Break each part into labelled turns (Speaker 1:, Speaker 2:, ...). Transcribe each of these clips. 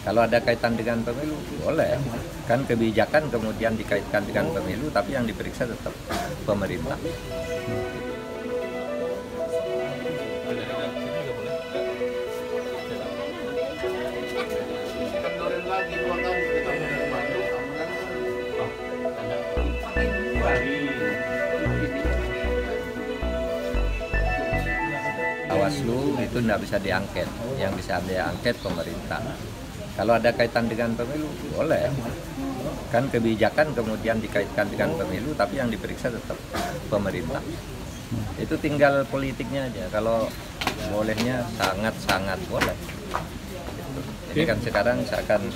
Speaker 1: Kalau ada kaitan dengan pemilu, boleh. Kan kebijakan kemudian dikaitkan dengan pemilu, tapi yang diperiksa tetap pemerintah. Bawaslu itu tidak bisa diangket, yang bisa diangket pemerintah. Kalau ada kaitan dengan pemilu, boleh. Kan kebijakan kemudian dikaitkan dengan pemilu, tapi yang diperiksa tetap pemerintah. Itu tinggal politiknya aja. Kalau bolehnya sangat-sangat boleh. Gitu. Ini kan sekarang seakan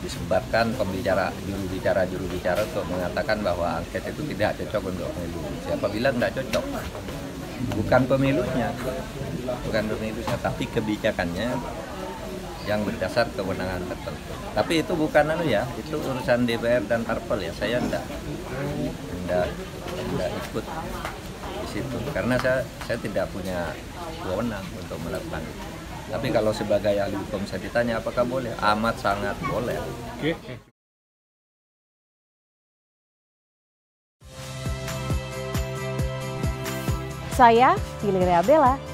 Speaker 1: disebarkan pembicara juru bicara juru bicara untuk mengatakan bahwa angket itu tidak cocok untuk pemilu. Siapa bilang tidak cocok? Bukan pemilunya, bukan pemilunya, tapi kebijakannya yang berdasar kewenangan tertentu. Tapi itu bukan anu ya, itu urusan DPR dan parpol ya. Saya enggak enggak enggak ikut di situ karena saya saya tidak punya wewenang untuk melakukan itu. Tapi kalau sebagai ahli hukum saya ditanya apakah boleh? Amat sangat boleh.
Speaker 2: Oke.
Speaker 3: Saya Valeria Bella.